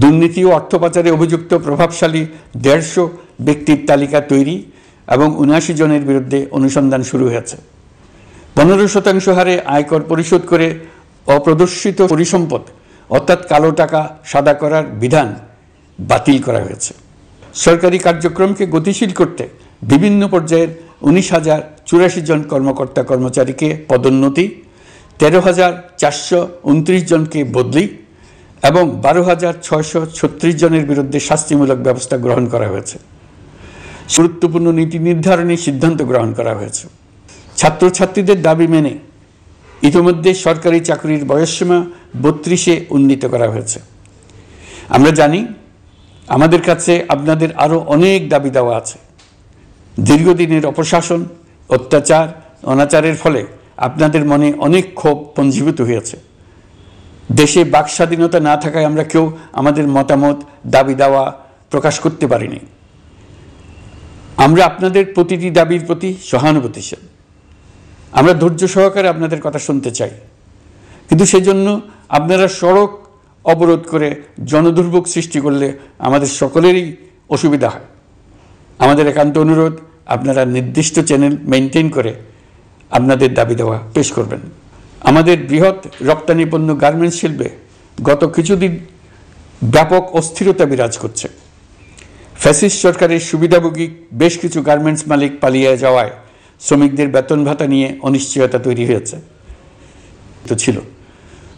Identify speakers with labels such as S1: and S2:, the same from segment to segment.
S1: দুর্নীতি ও অর্থ পাচারে অভিযুক্ত প্রভাবশালী দেড়শো ব্যক্তির তালিকা তৈরি এবং উনআশি জনের বিরুদ্ধে অনুসন্ধান শুরু হয়েছে। পনেরো শতাংশ হারে আয়কর পরিশোধ করে অপ্রদর্শিত পরিসম্পদ, অর্থাৎ কালো টাকা সাদা করার বিধান বাতিল করা হয়েছে। সরকারি কার্যক্রমকে গতিশীল করতে বিভিন্ন পর্যায়ের উনিশ হাজার চুরাশি জন কর্মকর্তা কর্মচারীকে পদোন্নতি, তেরো হাজার চারশো উনত্রিশ জনকে বদলি এবং বারো হাজার ছয়শো ছত্রিশ জনের বিরুদ্ধে শাস্তিমূলক ব্যবস্থা গ্রহণ করা হয়েছে। গুরুত্বপূর্ণ নীতি নির্ধারণী সিদ্ধান্ত গ্রহণ করা হয়েছে। ছাত্রছাত্রীদের দাবি মেনে ইতিমধ্যে সরকারি চাকরির বয়সসীমা বত্রিশে উন্নীত করা হয়েছে। আমরা জানি, আমাদের কাছে আপনাদের আরও অনেক দাবি দেওয়া আছে। দীর্ঘদিনের অপশাসন, অত্যাচার, অনাচারের ফলে আপনাদের মনে অনেক ক্ষোভ পঞ্জীভূত হয়েছে। দেশে বাক স্বাধীনতা না থাকায় আমরা কেউ আমাদের মতামত, দাবি দাওয়া প্রকাশ করতে পারিনি। আমরা আপনাদের প্রতিটি দাবির প্রতি সহানুভূতিশীল। আমরা ধৈর্য সহকারে আপনাদের কথা শুনতে চাই। কিন্তু সেজন্য আপনারা সড়ক অবরোধ করে জনদুর্ভোগ সৃষ্টি করলে আমাদের সকলেরই অসুবিধা হয়। আমাদের একান্ত অনুরোধ, আপনারা নির্দিষ্ট চ্যানেল মেনটেন করে আপনাদের দাবি দেওয়া পেশ করবেন। আমাদের বৃহৎ রপ্তানি পণ্য গার্মেন্টস শিল্পে গত কিছুদিন ব্যাপক অস্থিরতা বিরাজ করছে। ফ্যাসিস্ট সরকারের সুবিধাভোগী বেশ কিছু গার্মেন্টস মালিক পালিয়ে যাওয়ায় শ্রমিকদের বেতন ভাতা নিয়ে অনিশ্চয়তা তৈরি হয়েছে। তো ছিল।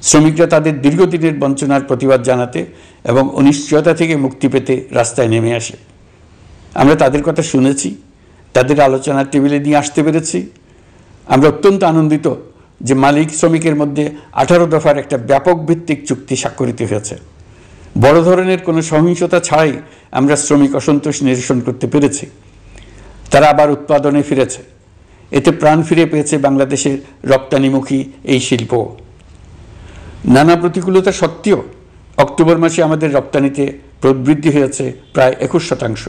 S1: শ্রমিকরা তাদের দীর্ঘদিনের বঞ্চনার প্রতিবাদ জানাতে এবং অনিশ্চয়তা থেকে মুক্তি পেতে রাস্তায় নেমে আসে। আমরা তাদের কথা শুনেছি, তাদের আলোচনার টেবিলে নিয়ে আসতে পেরেছি। আমরা অত্যন্ত আনন্দিত যে মালিক শ্রমিকের মধ্যে আঠারো দফার একটা ব্যাপক ভিত্তিক চুক্তি স্বাক্ষরিত হয়েছে। বড় ধরনের কোনো সহিংসতা ছাড়াই আমরা শ্রমিক অসন্তোষ নিরসন করতে পেরেছি। তারা আবার উৎপাদনে ফিরেছে। এতে প্রাণ ফিরে পেয়েছে বাংলাদেশের রপ্তানিমুখী এই শিল্প। নানা প্রতিকূলতা সত্ত্বেও অক্টোবর মাসে আমাদের রপ্তানিতে প্রবৃদ্ধি হয়েছে প্রায় একুশ শতাংশ।